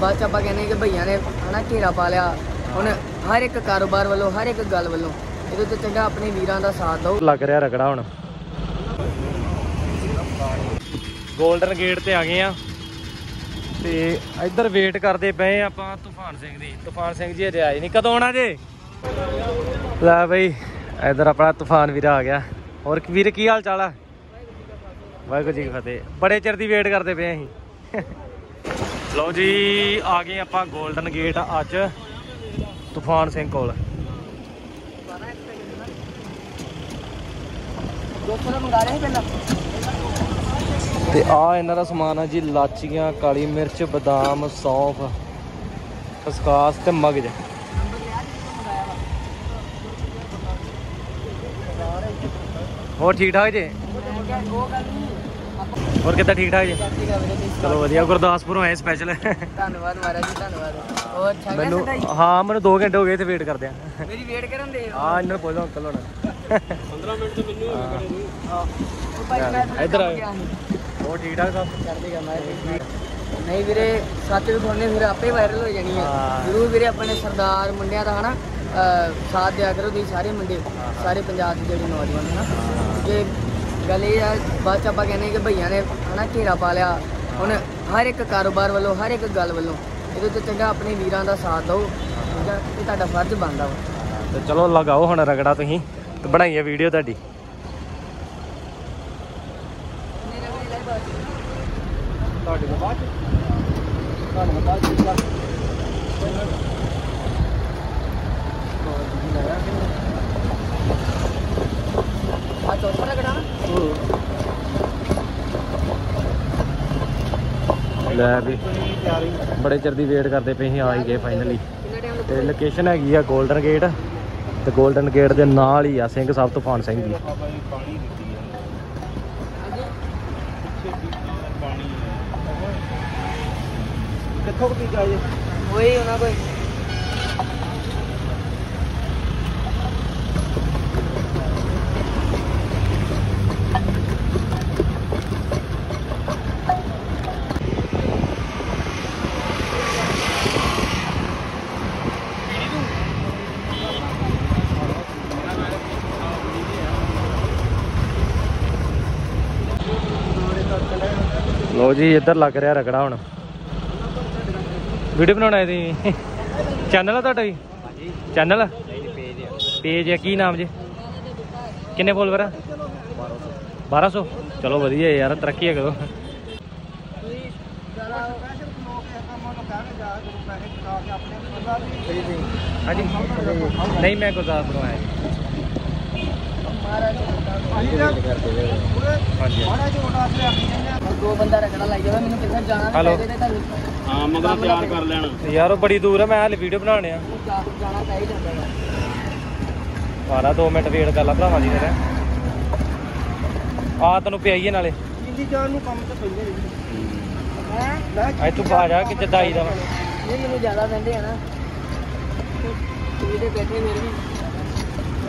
ਬਾਅਦ ਚ ਆਪਾਂ ਕਹਿੰਦੇ ਕਿ ਭਈਆਂ ਨੇ ਹਨਾ ਘੇਰਾ ਪਾ ਲਿਆ। ਹੁਣ ਹਰ ਇੱਕ ਕਾਰੋਬਾਰ ਵੱਲੋਂ, ਹਰ ਇੱਕ ਗੱਲ ਵੱਲੋਂ ਇਹਦੇ ਤੋਂ ਚੰਗਾ ਆਪਣੇ ਵੀਰਾਂ ਦਾ ਸਾਥ ਦਿਓ। ਲੱਗ ਰਿਹਾ ਰਗੜਾ ਹੁਣ। 골ਡਨ ਗੇਟ ਤੇ ਆ ਗਏ ਆ। ਤੇ ਇੱਧਰ ਵੇਟ ਕਰਦੇ ਪਏ ਆਪਾਂ ਤੂਫਾਨ ਸਿੰਘ ਦੀ। ਤੂਫਾਨ ਸਿੰਘ ਜੀ ਅਜੇ ਆਏ ਨਹੀਂ ਕਦੋਂ ਆਉਣਾ ਜੇ? ਲੈ ਬਈ, ਇੱਧਰ ਆਪਣਾ ਤੂਫਾਨ ਵੀਰ ਆ ਗਿਆ। ਹੋਰ ਵੀਰ, ਕੀ ਹਾਲ ਚਾਲ ਆ? ਵਾਹਿਗੁਰੂ ਜੀ ਕੀ ਫਤਿਹ। ਬੜੇ ਚਿਰ ਦੀ ਵੇਟ ਕਰਦੇ ਪਏ ਅਸੀਂ। ਲਓ ਜੀ, ਆ ਗਏ ਆਪਾਂ 골ਡਨ ਗੇਟ ਅੱਜ ਤੂਫਾਨ ਸਿੰਘ ਕੋਲ। ਦੋਸਤੋ ਤੇ ਆ ਇਹਨਾਂ ਦਾ ਸਮਾਨ ਆ ਜੀ, ਲਾਚੀਆਂ, ਕਾਲੀ ਮਿਰਚ, ਬਦਾਮ, ਸੌਂਫ ਖਸਕਾਸ ਤੇ ਮਗਜ। ਹੋਰ ਠੀਕ ਠਾਕ ਜੇ? ਹੋਰ ਕਿੱਦਾਂ ਠੀਕ ਠਾਕ ਜੀ? ਆ। ਚਲੋ ਵਧੀਆ ਗੁਰਦਾਸਪੁਰੋਂ ਆਏ ਸਪੈਸ਼ਲ ਧੰਨਵਾਦ ਮਹਾਰਾਜ ਜੀ ਧੰਨਵਾਦ। ਹੋਰ ਗਿਆ ਮੈਨੂੰ ਸਦਾਈ ਹਾਂ ਮੈਨੂੰ 2 ਘੰਟੇ ਹੋ ਗਏ ਇੱਥੇ ਵੇਟ ਕਰਦੇ ਆ। ਮੇਰੀ ਵੇਟ ਕਰਨ ਦੇ ਆ ਇਹਨਾਂ ਨੂੰ ਪੁੱਛ ਲਓ ਅੰਕਲ ਹੁਣ। 15 ਮਿੰਟ ਤੇ ਮੈਨੂੰ ਉਹ ਤਾਂ ਇੱਧਰ ਸੀ। ਹੋਰ ਠੀਕ ਠਾਕ ਸਭ? ਚੜ੍ਹਦੀ ਹੈ ਨਹੀਂ ਵੀਰੇ ਸੱਚ ਵੀ ਖੋਲਨੇ ਫਿਰ ਆਪੇ ਵਾਇਰਲ ਹੋ ਜਾਣੀ ਹੈ ਹਾਂ। ਜ਼ਰੂਰ ਵੀਰੇ ਆਪਣੇ ਸਰਦਾਰ ਮੁੰਡਿਆਂ ਦਾ ਹਨਾ ਸਾਥ ਦਿਆ ਕਰੋ ਤੁਸੀਂ ਸਾਰੇ ਮੁੰਡੇ ਸਾਰੇ ਪੰਜਾਬ ਦੇ ਜਿਹੜੇ ਨੌਜਵਾਨ ਹਨਾ। ਕਿ ਗੱਲ ਇਹ ਆ ਬਾਅਦ ਚ ਆਪਾਂ ਕਹਿੰਦੇ ਕਿ ਭਈਆਂ ਨੇ ਹਨਾ ਘੇਰਾ ਪਾ ਲਿਆ। ਹੁਣ ਹਰ ਇੱਕ ਕਾਰੋਬਾਰ ਵੱਲੋਂ ਹਰ ਇੱਕ ਗੱਲ ਵੱਲੋਂ ਇਹਦੇ ਤੋਂ ਚੰਗਾ ਆਪਣੇ ਵੀਰਾਂ ਦਾ ਸਾਥ ਦਿਓ ਠੀਕ ਆ? ਇਹ ਤੁਹਾਡਾ ਫਰਜ਼ ਬਣਦਾ ਵਾ। ਤੇ ਚਲੋ ਲਗਾਓ ਹੁਣ ਰਗੜਾ ਤੁਸੀਂ ਤੇ ਬਣਾਈਏ ਵੀਡੀਓ ਤੁਹਾਡੀ। ਤੁਹਾਡੇ ਤੋਂ ਬਾਅਦ ਤੁਹਾਨੂੰ ਬਾਅਦ ਚ ਰਗੜਾ ਲੈ ਵੀ। ਬੜੇ ਚਿਰ ਦੀ ਵੇਟ ਕਰਦੇ ਪਏ ਸੀ ਆ ਹੀ ਗਏ ਫਾਈਨਲੀ ਤੇ ਲੋਕੇਸ਼ਨ ਹੈਗੀ ਆ 골ਡਨ ਗੇਟ ਤੇ 골ਡਨ ਗੇਟ ਦੇ ਨਾਲ ਹੀ ਆ ਸਿੰਘ ਸਾਹਿਬ ਤੂਫਾਨ ਸਿੰਘ ਦੀ ਕਿੱਥੋਂ ਕੀ ਜਾਏ ਹੋਈ ਉਹਨਾਂ ਕੋਈ ਲੋ ਜੀ, ਇੱਧਰ ਲੱਗ ਰਿਹਾ ਰਗੜਾ ਹੁਣ। ਵੀਡੀਓ ਬਣਾਉਣਾ ਇਹਦੀ ਚੈਨਲ ਆ ਤੁਹਾਡਾ ਜੀ? ਚੈਨਲ ਪੇਜ ਆ, ਕੀ ਨਾਮ ਜੀ? ਕਿੰਨੇ ਫੋਲੋਵਰ ਆ? 1200 ਚਲੋ ਵਧੀਆ ਯਾਰ, ਤਰੱਕੀ ਹੈ ਕਰੋ ਹਾਂਜੀ। ਨਹੀਂ, ਮੈਂ ਗੁਰਦਾਸਪੁਰੋਂ ਆਇਆ ਦੋ ਬੰਦਾ ਰਗੜਾ ਲਾਈ ਜਾਵੇ ਮੈਨੂੰ ਕਿੱਥੇ ਜਾਣਾ ਹੈਲੋ। ਪੈ ਜਾਵੇ ਤਾਂ ਹਾਂ ਮਗਰ ਤਿਆਰ ਕਰ ਲੈਣਾ। ਯਾਰ ਉਹ ਬੜੀ ਦੂਰ ਆ ਮੈਂ ਹਾਲੇ ਵੀਡੀਓ ਬਣਾਉਣੇ ਆ ਜਾ- ਜਾਣਾ ਪੈ ਹੀ ਜਾਂਦਾ ਵਾ। ਆਰਾ 2 ਮਿੰਟ ਵੇਟ ਕਰ ਲਾ ਭਰਾਵਾਂ ਜੀ ਮੇਰਾ ਆ ਤੈਨੂੰ ਪਿਆਈਏ ਨਾਲੇ। ਜਿੰਦੀ ਜਾਨ ਨੂੰ ਕੰਮ ਤੇ ਪੈਂਦੇ ਨੇ। ਹੈਂ। ਐ ਤੂੰ ਆ ਜਾ ਕਿ ਜਿੱਦਾਂ ਆਈਦਾ ਵਾ ਨਹੀਂ ਮੈਨੂੰ ਜ਼ਿਆਦਾ ਪੈਂਦੇ ਆ ਨਾ। ਇਹਦੇ ਬੈਠੇ ਮੇਰੇ ਵੀ।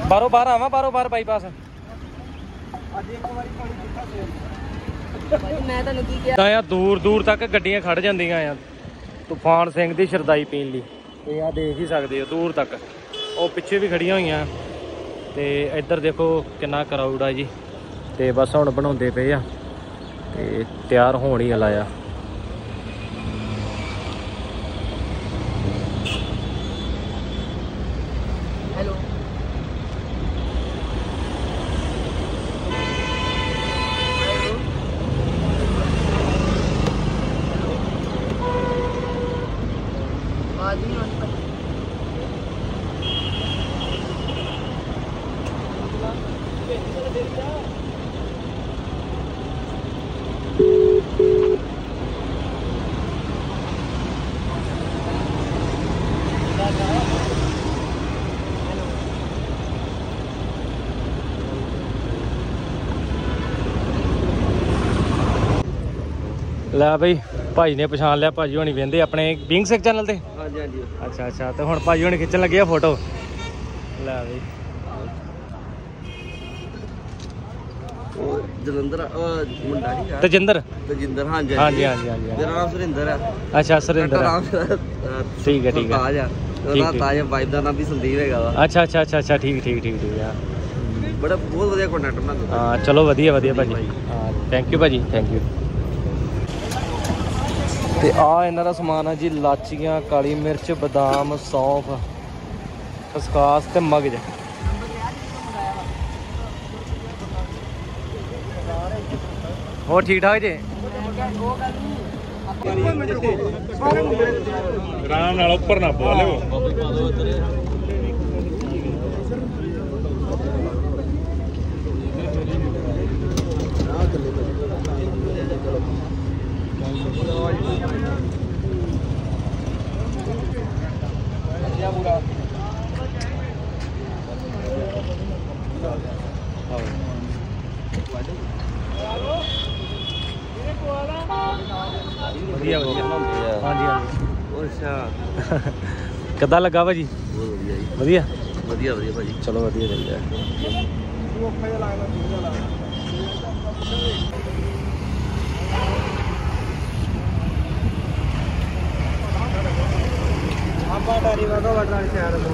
ਬਾਹਰੋਂ ਬਾਹਰ ਆਵਾਂ ਬਾਹਰੋਂ ਬਾਹਰ ਬਾਈਪਾਸ ਅੱਜ ਇੱਕ ਵਾਰੀ ਪਾਣੀ ਕਿੱਥਾ ਸੇ ਭਾਜੀ ਮੈਂ ਤੁਹਾਨੂੰ ਕੀ ਕਿਹਾ? ਆ ਦੂਰ ਦੂਰ ਤੱਕ ਗੱਡੀਆਂ ਖੜ ਜਾਂਦੀਆਂ ਆ ਤੂਫਾਨ ਸਿੰਘ ਦੀ ਸ਼ਰਦਾਈ ਪੀਣ ਲਈ। ਤੇ ਆ ਦੇਖ ਹੀ ਸਕਦੇ ਹੋ ਦੂਰ ਤੱਕ। ਉਹ ਪਿੱਛੇ ਵੀ ਖੜੀਆਂ ਹੋਈਆਂ। ਤੇ ਇੱਧਰ ਦੇਖੋ ਕਿੰਨਾ ਕਰਾਊਡ ਆ ਜੀ। ਤੇ ਬਸ ਹੁਣ ਬਣਾਉਂਦੇ ਪਏ ਆ। ਤੇ ਤਿਆਰ ਹੋਣ ਹੀ ਵਾਲਾ 嗯 ਲੈ ਬਈ ਭਾਈ ਨੇ ਪਛਾਣ ਲਿਆ ਭਾਜੀ ਹੋਣੀ ਵੇਂਦੇ ਆਪਣੇ ਬਿੰਗ ਸਿੱਖ ਚੈਨਲ ਤੇ? ਹਾਂਜੀ ਹਾਂਜੀ। ਅੱਛਾ ਅੱਛਾ ਤੇ ਹੁਣ ਭਾਜੀ ਹੋਣੀ ਖਿੱਚਣ ਲੱਗੇ ਆ ਫੋਟੋ ਲੈ ਬਈ। ਜਲੰਧਰ ਮੁੰਡਾ ਨਹੀਂ ਆ ਤਜਿੰਦਰ? ਤਜਿੰਦਰ ਹਾਂਜੀ ਹਾਂਜੀ ਹਾਂਜੀ। ਹਾਂਜੀ ਮੇਰਾ ਨਾਮ ਸੁਰਿੰਦਰ ਹੈ ਅੱਛਾ ਸੁਰਿੰਦਰ ਨਾਮ ਠੀਕ ਹੈ, ਠੀਕ ਹੈ। ਤਾਜ ਆ। ਠੀਕ ਉਹਦਾ ਹੈ। ਤਾਜ ਵਾਈਫ ਦਾ ਨਾਮ ਵੀ ਸੰਦੀਪ ਹੈਗਾ ਵਾ। ਅੱਛਾ ਅੱਛਾ ਅੱਛਾ ਅੱਛਾ ਠੀਕ ਠੀਕ ਠੀਕ ਠੀਕ ਆ। ਬੜਾ ਬਹੁਤ ਵਧੀਆ ਕੰਟੈਕਟ ਬਣਾਉਂਦਾ। ਹਾਂ ਚਲੋ ਵਧੀਆ ਵਧੀਆ ਭਾਜੀ। ਹਾਂ ਥੈਂਕ ਯੂ ਭਾਜੀ ਥੈਂਕ ਯੂ ਤੇ ਆ ਇਹਨਾਂ ਦਾ ਸਮਾਨ ਆ ਜੀ, ਲਾਚੀਆਂ, ਕਾਲੀ ਮਿਰਚ, ਬਦਾਮ, ਸੌਂਫ, ਖਸਖਾਸ ਤੇ ਮਗਜ ਹੋਰ ਠੀਕ ਠਾਕ ਜੇ? ਆਰਾਮ ਨਾਲ ਉੱਪਰ ਨਾ ਪਾ ਲਿਓ ਵਧੀਆ ਵਧੀਆ ਹਾਂਜੀ ਹਾਂਜੀ ਉਹ ਅੱਛਾ। ਕਿੱਦਾਂ ਲੱਗਾ ਭਾਜੀ? ਬਹੁਤ ਵਧੀਆ ਜੀ। ਵਧੀਆ? ਵਧੀਆ ਵਧੀਆ ਭਾਜੀ। ਚਲੋ ਵਧੀਆ ਚੱਲਿਆ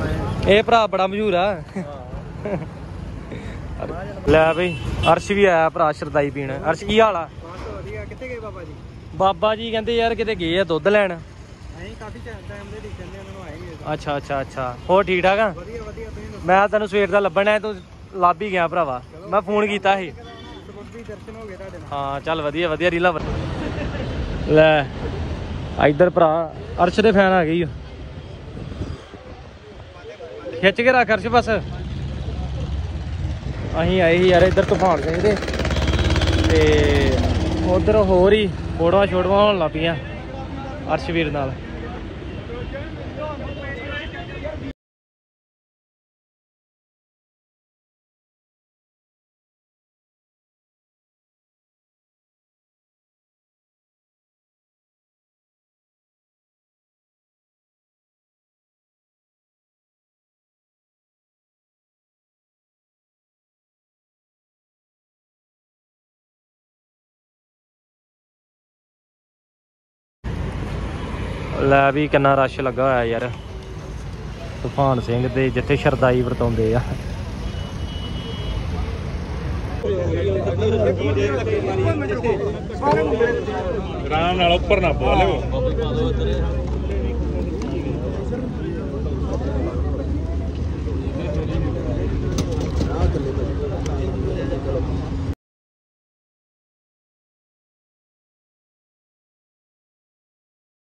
ਆਏ ਇਹ ਭਰਾ ਬੜਾ ਮਸ਼ਹੂਰ ਆ। ਲੈ ਬਈ ਅਰਸ਼ ਵੀ ਆਇਆ ਭਰਾ ਸ਼ਰਦਾਈ ਪੀਣ। ਅਰਸ਼ ਕੀ ਹਾਲ ਆ? ਬਹੁਤ ਵਧੀਆ। ਕਿੱਥੇ ਗਏ ਬਾਬਾ ਜੀ? ਬਾਬਾ ਜੀ ਕਹਿੰਦੇ ਯਾਰ ਕਿਤੇ ਗਏ ਆ ਦੁੱਧ ਲੈਣ। ਅਸੀਂ ਕਾਫੀ ਟਾਈਮ ਦੇ ਦੇਖਣ ਦੇ ਮੈਨੂੰ ਆਏ ਨਹੀਂ ਅੱਛਾ ਅੱਛਾ ਅੱਛਾ। ਹੋਰ ਠੀਕ ਠਾਕ ਆ? ਵਧੀਆ ਵਧੀਆ ਤੁਸੀਂ ਦੱਸੋ? ਮੈਂ ਤੈਨੂੰ ਸਵੇਰ ਦਾ ਲੱਭਣ ਤੂੰ ਲੱਭ ਹੀ ਗਿਆ ਭਰਾਵਾ। ਮੈਂ ਫੋਨ ਕੀਤਾ ਸੀ। ਦਰਸ਼ਨ ਹੋ ਗਏ ਤੁਹਾਡੇ ਨਾਲ। ਹਾਂ ਚੱਲ ਵਧੀਆ ਵਧੀਆ ਰੀਲਾ ਬਣ- ਲੈ ਇੱਧਰ ਭਰਾ ਅਰਸ਼ ਦੇ ਫੈਨ ਆ ਗਈ। ਖਿੱਚ ਕੇ ਰੱਖ ਅਰਸ਼ ਬਸ। ਅਸੀਂ ਆਏ ਸੀ ਯਾਰ ਇੱਧਰ ਤੂਫਾਨ ਸਿੰਘ ਦੇ। ਤੇ ਉਧਰ ਹੋਰ ਹੀ ਫੋਟੋਆਂ ਛੋਟਵਾਂ ਹੋਣ ਲੱਗ ਪਈਆਂ ਅਰਸ਼ਵੀਰ ਨਾਲ। ਲੈ ਵੀ ਕਿੰਨਾ ਰਸ਼ ਲੱਗਾ ਹੋਇਆ ਯਾਰ। ਤੂਫਾਨ ਸਿੰਘ ਦੇ ਜਿੱਥੇ ਸ਼ਰਦਾਈ ਵਰਤਾਉਂਦੇ ਆ। ਆਰਾਮ ਨਾਲ ਉੱਪਰ ਨਾ ਪਾ ਲਿਓ।